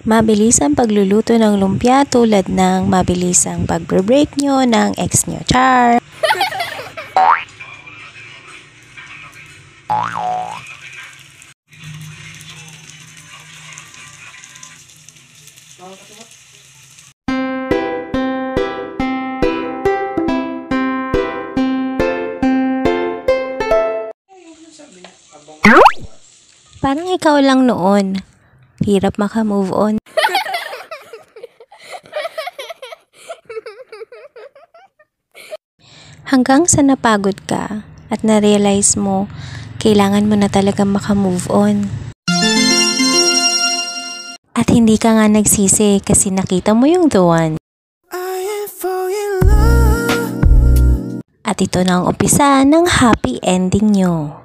Mabilis ang pagluluto ng lumpia tulad ng mabilis ang pagbre-break nyo ng ex nyo. Char! Parang ikaw lang noon. Hirap maka-move on. Hanggang sa napagod ka at na-realize mo, kailangan mo na talaga maka-move on. At hindi ka nga nagsisi kasi nakita mo yung the one. At ito na ang umpisa ng happy ending nyo.